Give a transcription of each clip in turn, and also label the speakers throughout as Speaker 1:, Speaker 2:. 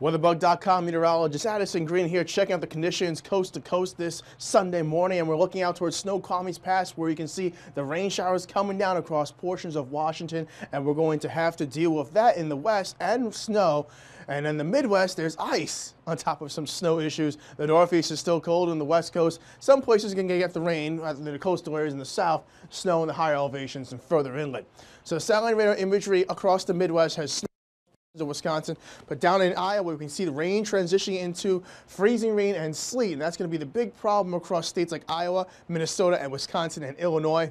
Speaker 1: Weatherbug.com meteorologist Addison Green here checking out the conditions coast to coast this Sunday morning and we're looking out towards snow Snoqualmie's Pass where you can see the rain showers coming down across portions of Washington and we're going to have to deal with that in the west and snow and in the Midwest there's ice on top of some snow issues. The Northeast is still cold in the West Coast. Some places can get the rain in the coastal areas in the South, snow in the higher elevations and further inland. So satellite radar imagery across the Midwest has of Wisconsin. But down in Iowa, we can see the rain transitioning into freezing rain and sleet. And that's going to be the big problem across states like Iowa, Minnesota, and Wisconsin and Illinois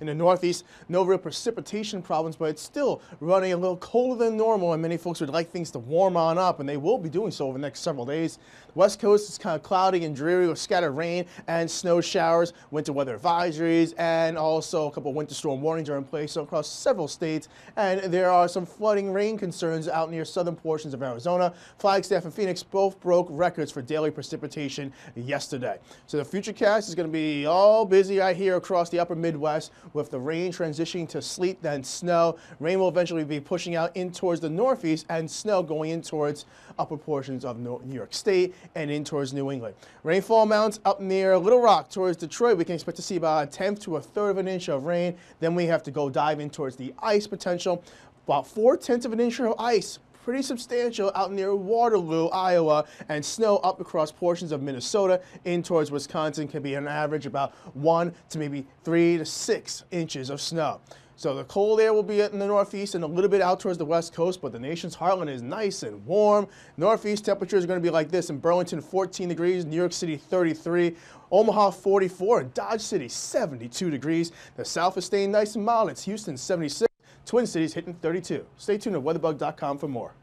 Speaker 1: in the northeast. No real precipitation problems, but it's still running a little colder than normal, and many folks would like things to warm on up, and they will be doing so over the next several days. The west coast is kind of cloudy and dreary with scattered rain and snow showers, winter weather advisories, and also a couple of winter storm warnings are in place across several states. And there are some flooding rain concerns out near southern portions of Arizona. Flagstaff and Phoenix both broke records for daily precipitation yesterday. So the futurecast is going to be all busy right here across the upper Midwest with the rain transitioning to sleet, then snow. Rain will eventually be pushing out in towards the northeast and snow going in towards upper portions of New York State and in towards New England. Rainfall amounts up near Little Rock towards Detroit. We can expect to see about a tenth to a third of an inch of rain. Then we have to go dive in towards the ice potential. About four tenths of an inch of ice pretty substantial out near Waterloo, Iowa, and snow up across portions of Minnesota in towards Wisconsin can be an average about one to maybe three to six inches of snow. So the cold air will be in the northeast and a little bit out towards the west coast, but the nation's heartland is nice and warm. Northeast temperatures are going to be like this in Burlington 14 degrees, New York City 33, Omaha 44, and Dodge City 72 degrees. The south is staying nice and mild. It's Houston 76. Twin Cities hitting 32. Stay tuned at weatherbug.com for more.